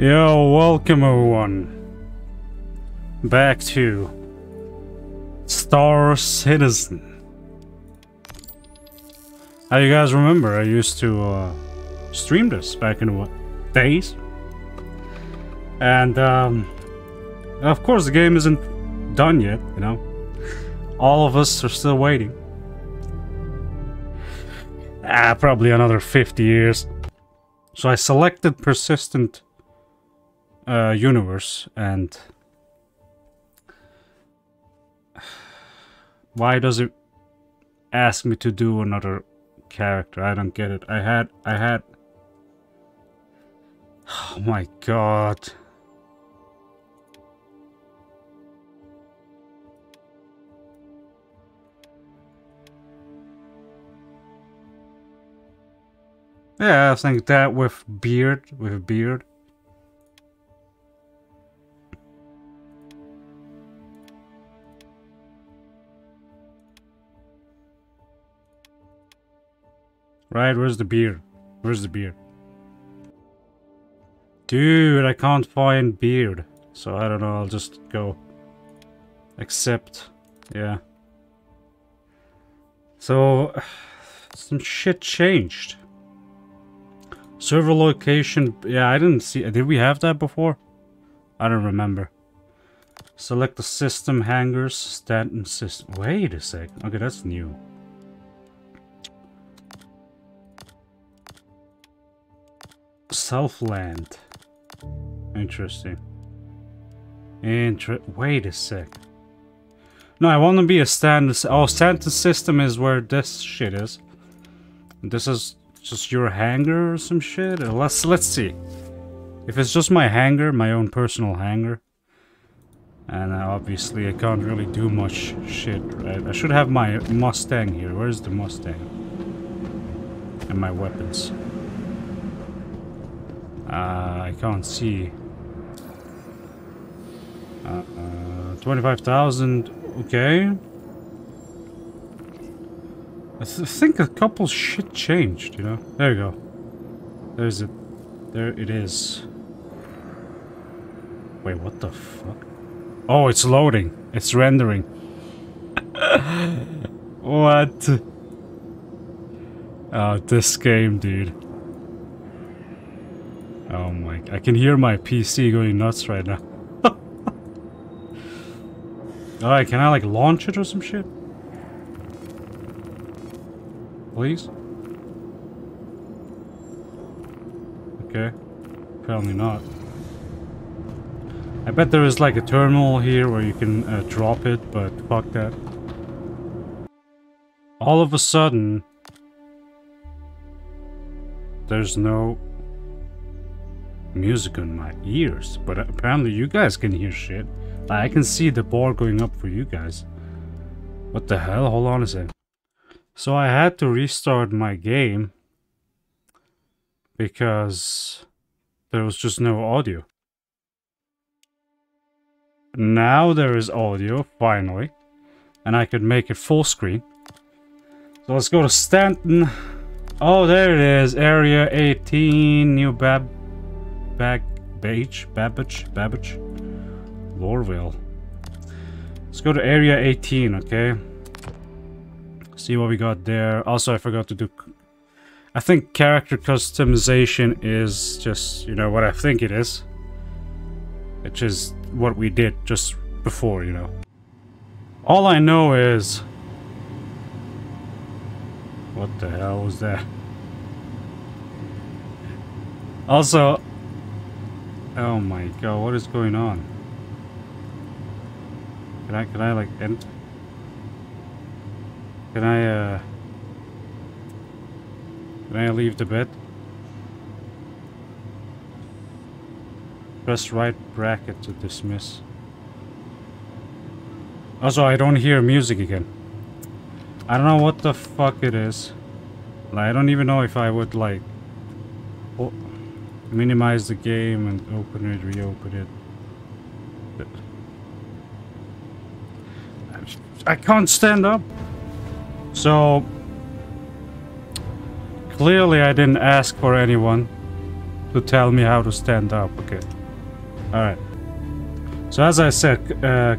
Yo, welcome everyone. Back to Star Citizen. How you guys remember? I used to uh, stream this back in what days, and um, of course the game isn't done yet. You know, all of us are still waiting. Ah, probably another 50 years. So I selected persistent uh, universe and why does it ask me to do another character? I don't get it. I had, I had, oh my god. Yeah, I think that with beard, with beard. Right, where's the beer? Where's the beer? Dude, I can't find beard. So I don't know, I'll just go. Accept. Yeah. So, some shit changed. Server location, yeah, I didn't see, did we have that before? I don't remember. Select the system hangers, Stanton system. Wait a sec. Okay, that's new. Southland. Interesting. Inter wait a sec. No, I want to be a stand. Oh, Stanton system is where this shit is. This is just your hangar or some shit. Let's let's see. If it's just my hangar, my own personal hangar, and obviously I can't really do much shit, right? I should have my Mustang here. Where's the Mustang? And my weapons. Uh, I can't see. Uh, uh, 25,000, okay. I th think a couple shit changed, you know? There you go. There's it. There it is. Wait, what the fuck? Oh, it's loading. It's rendering. what? Oh, this game, dude. Oh my, I can hear my PC going nuts right now. Alright, can I like launch it or some shit? Please? Okay. Apparently not. I bet there is like a terminal here where you can uh, drop it, but fuck that. All of a sudden, there's no music in my ears, but apparently you guys can hear shit. I can see the bar going up for you guys. What the hell? Hold on a second. So I had to restart my game because there was just no audio. Now there is audio, finally. And I could make it full screen. So let's go to Stanton. Oh, there it is. Area 18, New Bab... Bag... Beach? Babbage? Babbage? Lorville. Let's go to Area 18, okay? See what we got there. Also, I forgot to do... I think character customization is just, you know, what I think it is. Which is what we did just before, you know. All I know is... What the hell was that? Also... Oh my god, what is going on? Can I, can I like end? Can I, uh... Can I leave the bed? Press right bracket to dismiss. Also, I don't hear music again. I don't know what the fuck it is. Like, I don't even know if I would, like... minimize the game and open it, reopen it. I can't stand up. So, clearly I didn't ask for anyone to tell me how to stand up. Okay. Alright. So as I said, uh,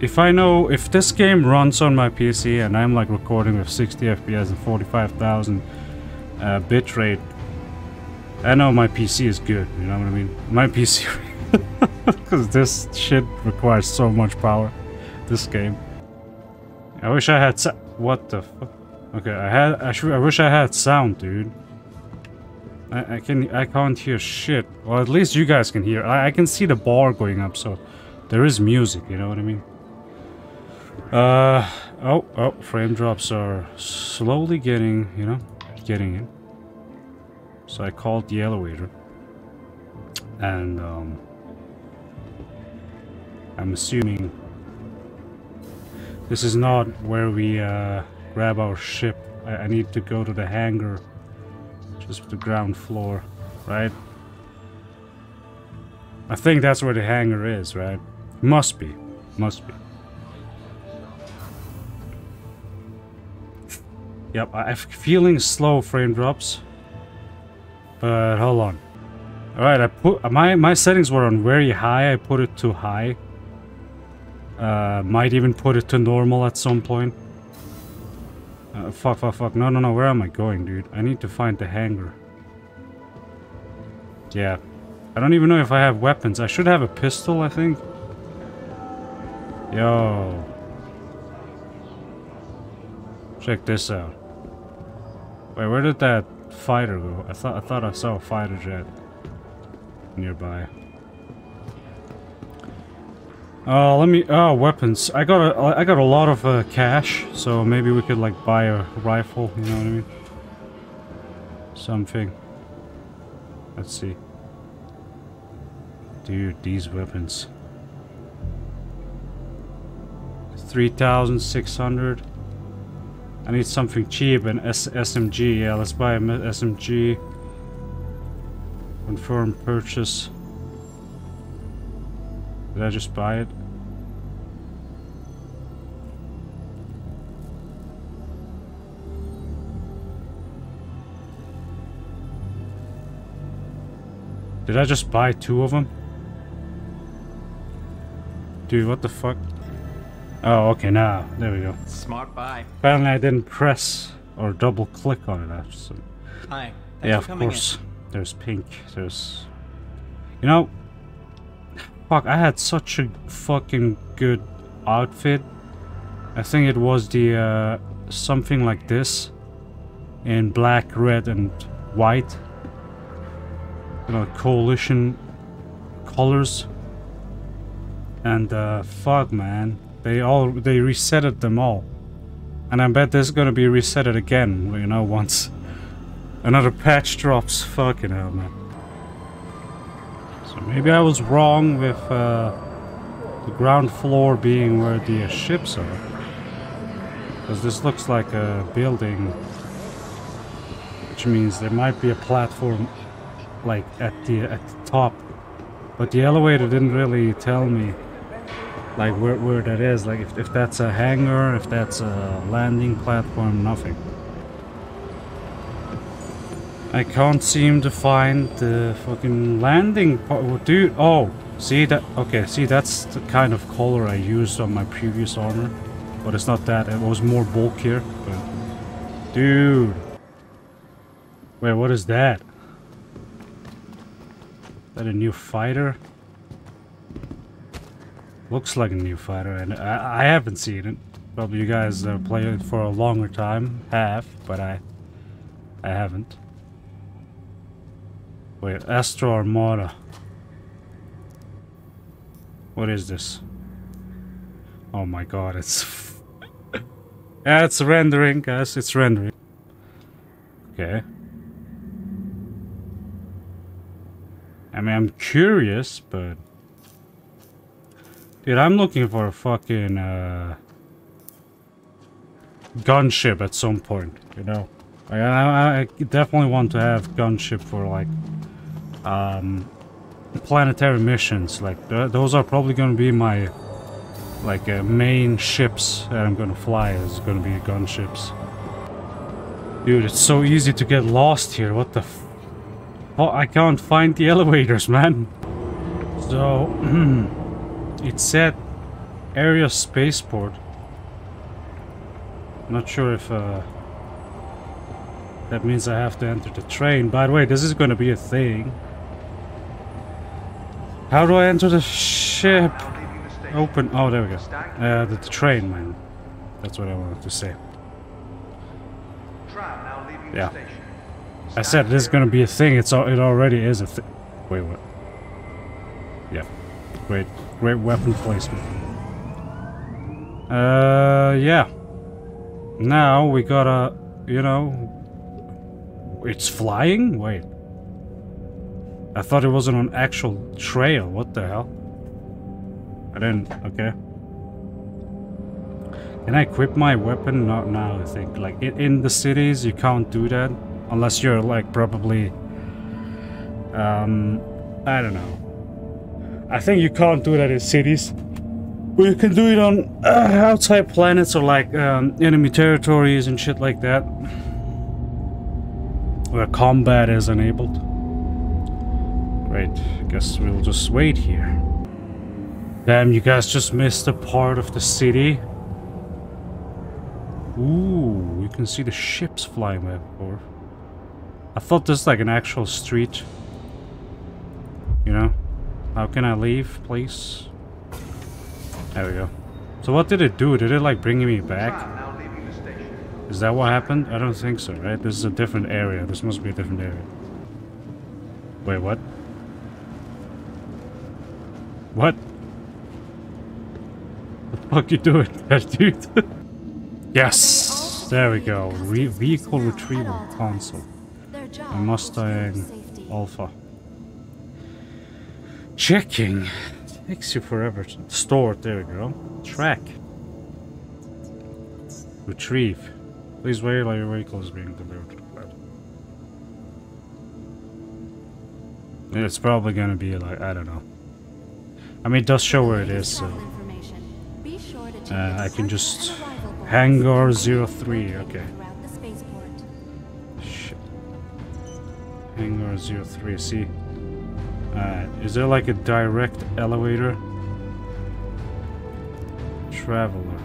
if I know if this game runs on my PC and I'm like recording with 60 FPS and 45,000 uh, bitrate, I know my PC is good. You know what I mean? My PC, because this shit requires so much power. This game. I wish I had. What the fuck? Okay, I had. I, I wish I had sound, dude. I, I can. I can't hear shit. Well, at least you guys can hear. I, I can see the bar going up, so there is music. You know what I mean? Uh. Oh. Oh. Frame drops are slowly getting. You know, getting in. So I called the elevator, and um. I'm assuming this is not where we uh, grab our ship. I, I, need to go to the hangar. Just the ground floor, right? I think that's where the hangar is, right? Must be. Must be. Yep, I'm feeling slow frame drops. But hold on. Alright, I put my my settings were on very high. I put it too high. Uh, might even put it to normal at some point. Uh, fuck, fuck, fuck. No, no, no. Where am I going, dude? I need to find the hangar. Yeah. I don't even know if I have weapons. I should have a pistol, I think. Yo. Check this out. Wait, where did that fighter go? I thought I thought I saw a fighter jet nearby. Uh, let me. Oh, weapons. I got a. I got a lot of uh, cash, so maybe we could like buy a rifle. You know what I mean? Something. Let's see. Dude, these weapons. Three thousand six hundred. I need something cheap, an S SMG. Yeah, let's buy an SMG. Confirm purchase. Did I just buy it? Did I just buy two of them? Dude, what the fuck? Oh, okay, now. There we go. Smart buy. Apparently I didn't press or double click on it after so. Hi. Thanks yeah, of course. In. There's pink. There's... You know, Fuck, I had such a fucking good outfit. I think it was the, uh, something like this. In black, red, and white. You know, coalition colors. And, uh, fuck, man. They all, they resetted them all. And I bet this is gonna be resetted again, you know, once another patch drops. Fucking hell, man. So maybe I was wrong with uh, the ground floor being where the uh, ships are. Because this looks like a building. Which means there might be a platform like at the at the top. But the elevator didn't really tell me like where, where that is. Like if, if that's a hangar, if that's a landing platform, nothing. I can't seem to find the fucking landing part. Dude, oh, see that? Okay, see that's the kind of color I used on my previous armor. But it's not that, it was more bulkier. But, dude. Wait, what is that? Is that a new fighter? Looks like a new fighter, and I, I haven't seen it. Probably you guys uh, played it for a longer time, have, but I, I haven't. Wait, Astro Armada. What is this? Oh my god, it's... yeah, it's rendering, guys, it's rendering. Okay. I mean, I'm curious, but... Dude, I'm looking for a fucking, uh... Gunship at some point, you know? I, I, I definitely want to have gunship for, like, um, planetary missions. Like th those are probably going to be my like uh, main ships that I'm to fly. Is to be gunships. Dude, it's so easy to get lost here. What the? Oh, I can't find the elevators, man. So, it said area spaceport. Not sure if uh, that means I have to enter the train. By the way, this is going to be a thing. How do I enter the ship? Open. Oh, there we go. Uh, the, the train, man. That's what I wanted to say. Yeah. I said this is gonna be a thing. It's. It already is a thing. Wait, what? Yeah. Great, great weapon placement. Uh, yeah. Now we gotta, you know, it's flying. Wait. I thought it wasn't an actual trail. What the hell? I didn't. Okay. Can I equip my weapon? Not now, I think. Like, in, in the cities, you can't do that. Unless you're, like, probably... Um... I don't know. I think you can't do that in cities. But you can do it on uh, outside planets or, like, um, enemy territories and shit like that. Where combat is enabled. Great. Guess we'll just wait here. Damn, you guys just missed a part of the city. Ooh, you can see the ships flying and forth. I thought this was like an actual street. You know? How can I leave, please? There we go. So what did it do? Did it like bring me back? Is that what happened? I don't think so, right? This is a different area. This must be a different area. Wait, what? What? What the fuck you doing there, dude? yes! There we go. Re vehicle retrieval console. Mustang Alpha. Checking. Takes you forever to store. it. There we go. Track. Retrieve. Please wait while your vehicle is being delivered to the plant. It's probably gonna be like, I don't know. I mean, it does show where it is, so... Uh, I can just... Hangar 03, okay. Shit. Hangar 03, see? Alright, is there like a direct elevator? Traveler.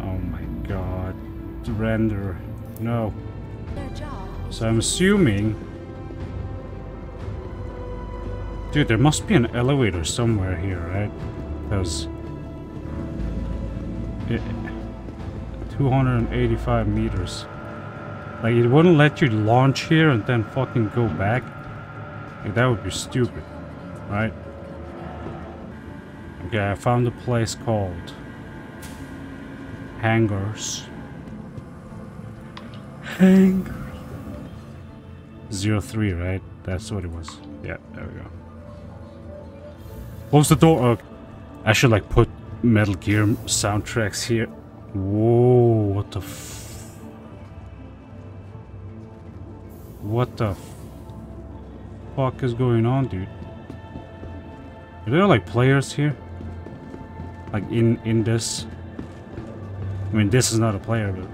Oh my god. Render. No. So I'm assuming... Dude, there must be an elevator somewhere here, right? Because... 285 meters. Like, it wouldn't let you launch here and then fucking go back. Like, that would be stupid, right? Okay, I found a place called Hangars. Hangars. Zero three, right? That's what it was. Yeah, there we go. Close the door. Oh, I should like put Metal Gear soundtracks here. Whoa, what the f... What the fuck is going on, dude? Are there like players here? Like in, in this? I mean, this is not a player, but...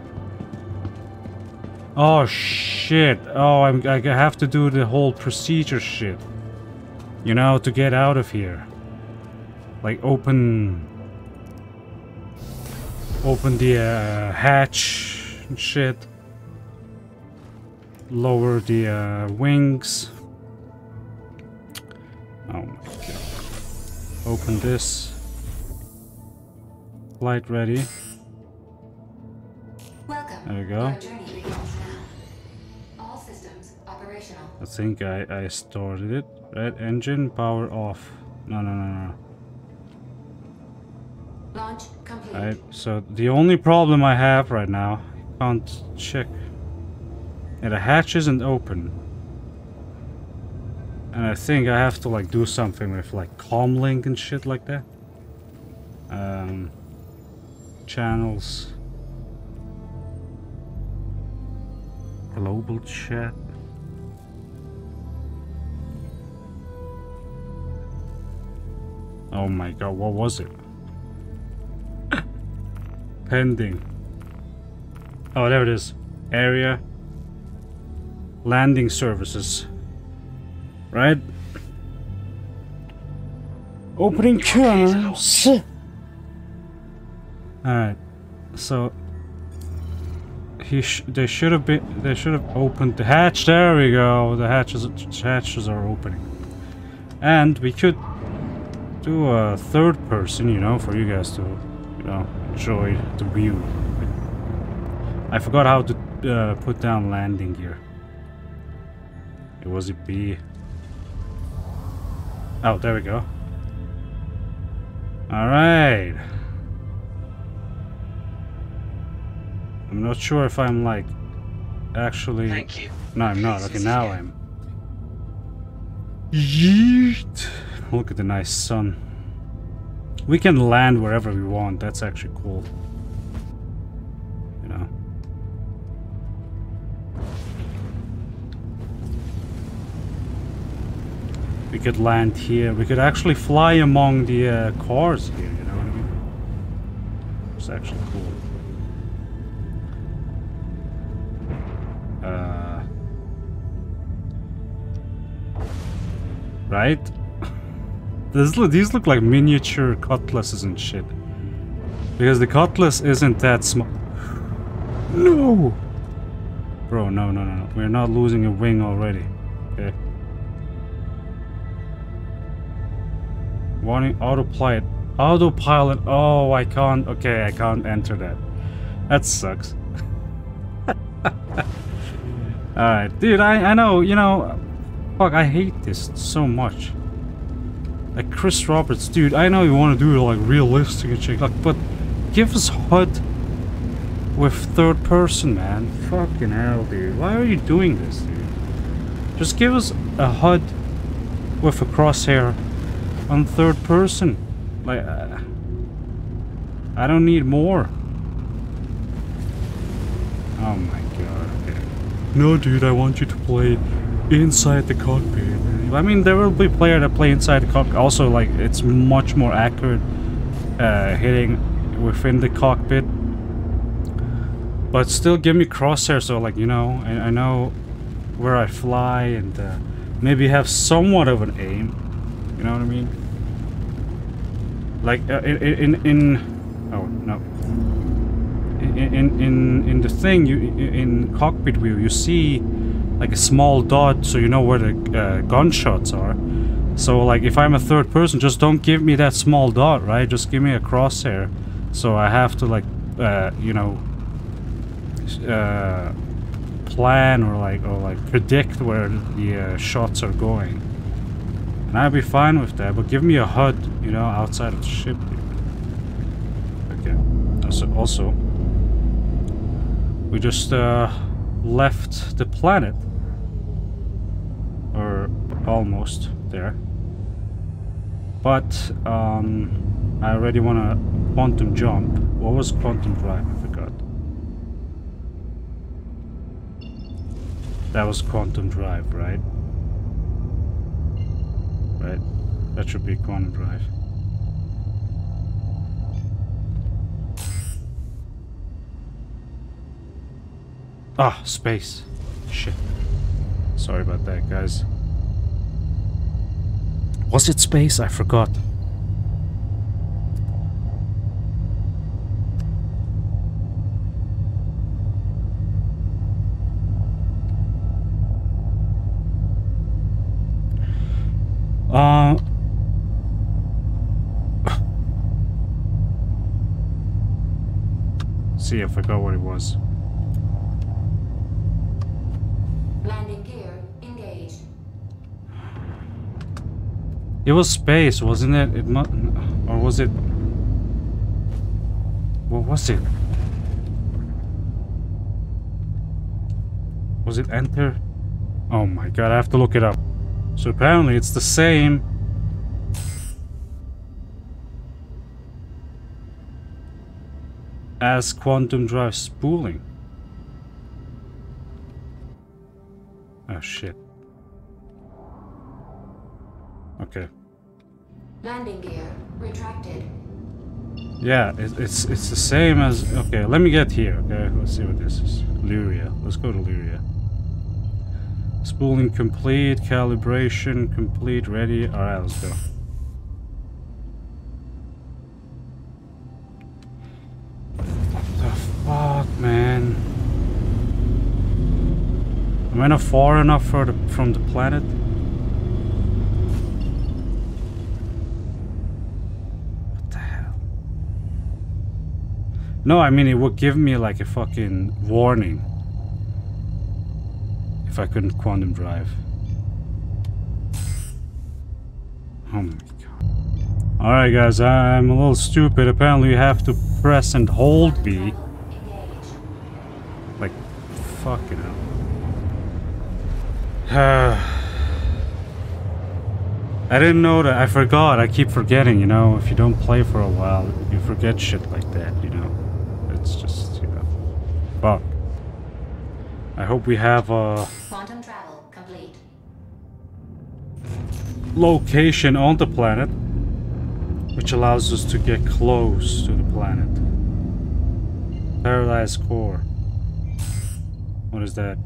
Oh, shit. Oh, I'm, I have to do the whole procedure shit. You know, to get out of here. Like, open Open the uh, hatch and shit. Lower the uh, wings. Oh my god. Open this. Light ready. Welcome. There we go. All systems operational. I think I, I started it. Red engine power off. No, no, no, no. Launch complete. Alright, so the only problem I have right now, can't check. Yeah, the hatch isn't open. And I think I have to like do something with like comlink and shit like that. Um, channels. Global chat. Oh my god, what was it? Pending. Oh, there it is. Area. landing services. Right? Opening curves. Alright. So he sh they should have been they should have opened the hatch. There we go. The hatches hatches are opening. And we could do a third person, you know, for you guys to, you know, enjoy the view. I forgot how to uh, put down landing gear. It was a B. Oh, there we go. Alright. I'm not sure if I'm like actually. Thank you. No, I'm not. Okay, now. I'm. Yeet! Look at the nice sun. We can land wherever we want. That's actually cool. We could land here. We could actually fly among the uh, cars here. You know what I mean? It's actually cool. Uh, right? This, these look like miniature cutlasses and shit. Because the cutlass isn't that small. No! Bro, no, no, no, no. We're not losing a wing already. Okay. Warning, autopilot. Autopilot. Oh, I can't. Okay, I can't enter that. That sucks. Alright, dude, I, I know, you know, fuck, I hate this so much. Like Chris Roberts, dude, I know you want to do like realistic and shit, like, but give us HUD with third person, man. Fucking hell, dude. Why are you doing this, dude? Just give us a HUD with a crosshair on third person. Like, uh, I don't need more. Oh my god. No, dude, I want you to play inside the cockpit. I mean, there will be players that play inside the cockpit. Also, like, it's much more accurate uh, hitting within the cockpit. But still, give me crosshair so, like, you know, I, I know where I fly and uh, maybe have somewhat of an aim. You know what I mean? Like, uh, in, in, in... Oh, no. In in in the thing you in cockpit view you see like a small dot so you know where the uh, gunshots are. So like if i'm a third person just don't give me that small dot right? Just give me a crosshair. So i have to like uh, you know uh, plan or like or like predict where the uh, shots are going and i'd be fine with that but give me a hud you know outside of the ship okay also also we just uh, left the planet. Or almost there. But um, I already want to quantum jump. What was quantum drive? I forgot. That was quantum drive, right? Right. That should be quantum drive. Ah, space. Shit. Sorry about that, guys. Was it space? I forgot. Uh... See, I forgot what it was. Landing gear engaged. It was space, wasn't it? It mu- or was it? What was it? Was it enter? Oh my god, I have to look it up. So apparently it's the same. As quantum drive spooling. Oh shit. Okay. Landing gear retracted. Yeah, it, it's it's the same as. Okay, let me get here. Okay, let's see what this is. Lyria. Let's go to Lyria. Spooling complete, calibration complete, ready. Alright, let's go. What the fuck, man? I not far enough the, from the planet? What the hell? No, I mean it would give me like a fucking warning if I couldn't quantum drive. Oh my god. Alright guys, I'm a little stupid. Apparently you have to press and hold B. Like, hell. I didn't know that. I forgot. I keep forgetting, you know. If you don't play for a while, you forget shit like that, you know. It's just, you know. Fuck. I hope we have a Quantum travel complete. location on the planet which allows us to get close to the planet. Paralyzed core. What is that?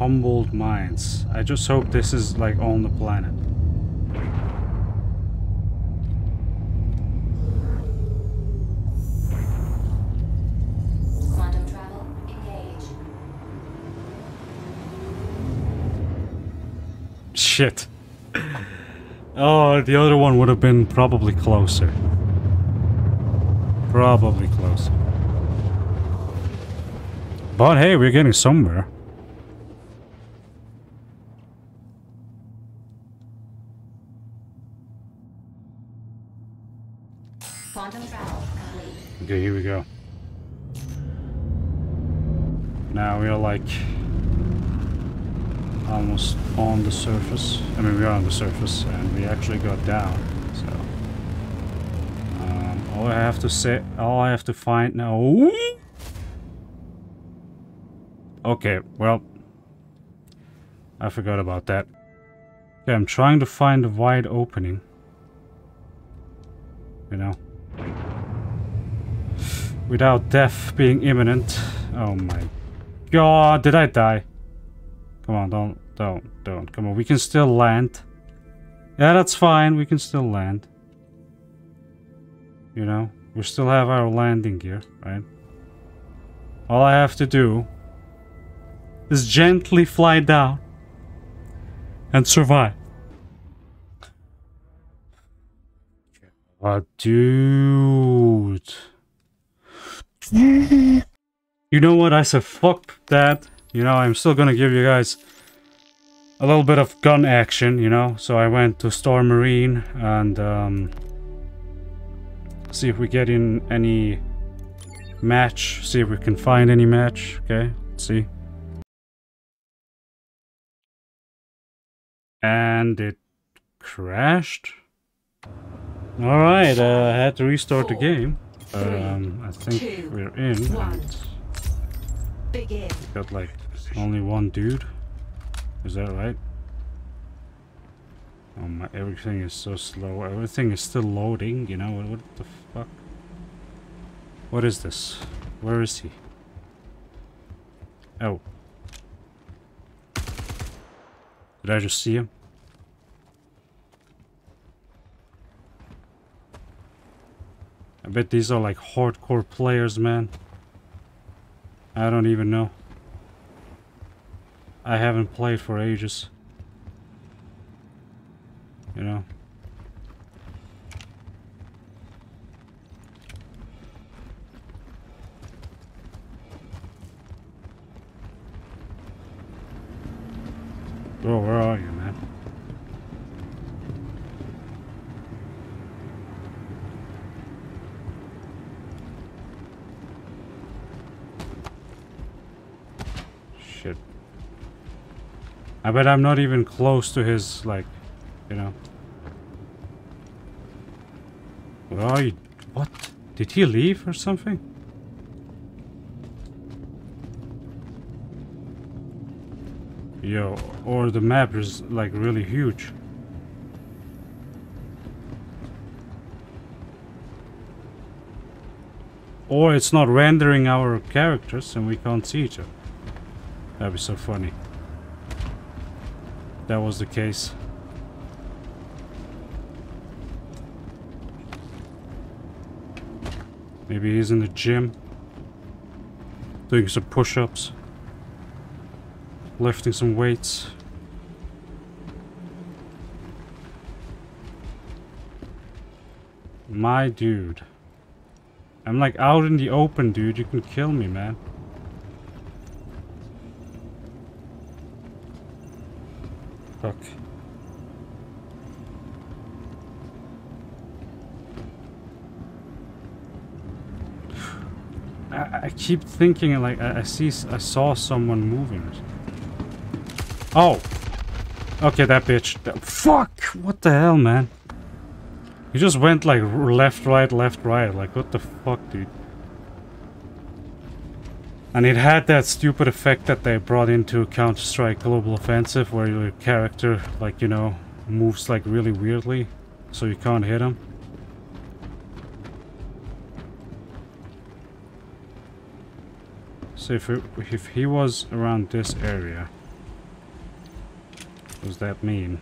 Humboldt mines. I just hope this is like on the planet. Quantum travel engage. Shit. Oh, the other one would have been probably closer. Probably closer. But hey, we're getting somewhere. Quantum travel complete. Okay, here we go. Now we are like almost on the surface. I mean, we are on the surface, and we actually got down. So um, all I have to say, all I have to find now. Okay, well, I forgot about that. Okay, I'm trying to find a wide opening. You know without death being imminent. Oh my god, did I die? Come on, don't, don't, don't. Come on, we can still land. Yeah, that's fine, we can still land. You know, we still have our landing gear, right? All I have to do is gently fly down and survive. Oh, dude. You know what? I said fuck that. You know, I'm still gonna give you guys a little bit of gun action, you know. So I went to Star Marine and um, see if we get in any match. See if we can find any match. Okay, let's see. And it crashed. All right, uh, I had to restart the game. Um, I think we're in. One. and Begin. Got like only one dude. Is that right? Oh my! Everything is so slow. Everything is still loading. You know what? What the fuck? What is this? Where is he? Oh. Did I just see him? I bet these are like hardcore players, man. I don't even know. I haven't played for ages. You know. Bro, where are you, man? Shit. I bet I'm not even close to his, like, you know. Where are you? What? Did he leave or something? Yo, or the map is, like, really huge. Or it's not rendering our characters and we can't see each other. That'd be so funny. That was the case. Maybe he's in the gym. Doing some push-ups. Lifting some weights. My dude. I'm like out in the open, dude. You can kill me, man. Fuck. I, keep thinking like I, I see I saw someone moving. Oh. Okay, that bitch. That- fuck! What the hell, man? He just went like left, right, left, right. Like, what the fuck, dude? And it had that stupid effect that they brought into Counter-Strike Global Offensive where your character, like, you know, moves like really weirdly so you can't hit him. So if, it, if he was around this area, what does that mean?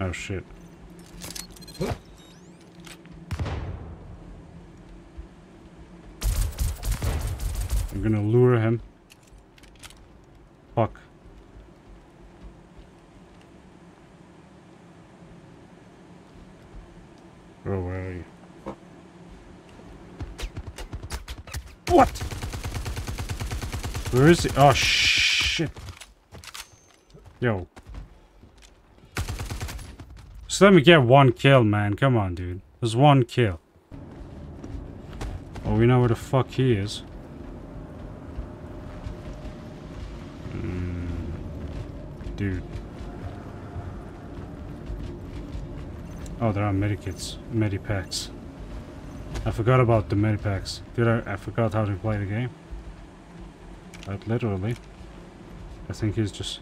Oh shit. I'm gonna lure him. Fuck. Bro, where are you? What? Where is he? Oh shit. Yo. Just let me get one kill, man. Come on, dude. There's one kill. Oh, we know where the fuck he is. Mm, dude. Oh, there are medikits, medipacks. I forgot about the medipacks. Did I? I forgot how to play the game. Like literally, I think he's just.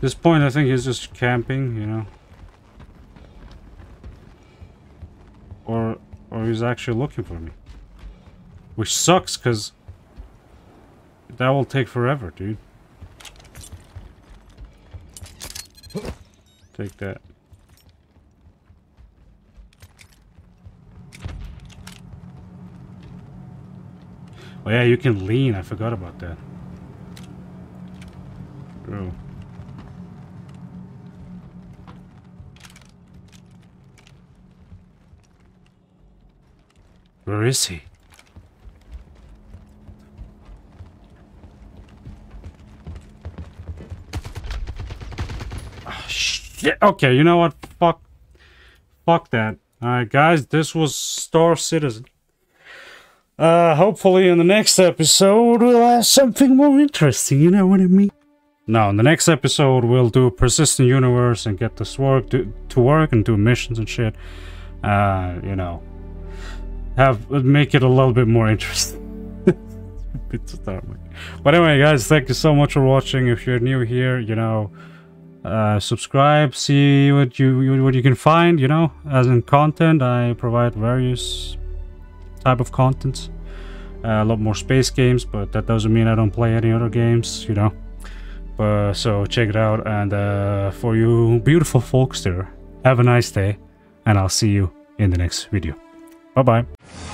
This point, I think he's just camping, you know. Or, or he's actually looking for me. Which sucks, cause that will take forever, dude. Take that. Oh yeah, you can lean. I forgot about that. Bro. Where is he? Ah, shit. Okay, you know what? Fuck. Fuck that. Alright, guys, this was Star Citizen. Uh, hopefully in the next episode we'll have something more interesting, you know what I mean? Now, in the next episode we'll do Persistent Universe and get this work to, to work and do missions and shit. Uh, you know, have make it a little bit more interesting. But anyway, guys, thank you so much for watching. If you're new here, you know, uh, subscribe, see what you what you can find. You know, as in content, I provide various type of content. Uh, a lot more space games, but that doesn't mean I don't play any other games. You know. But so check it out, and uh, for you beautiful folks there, have a nice day, and I'll see you in the next video. Bye bye.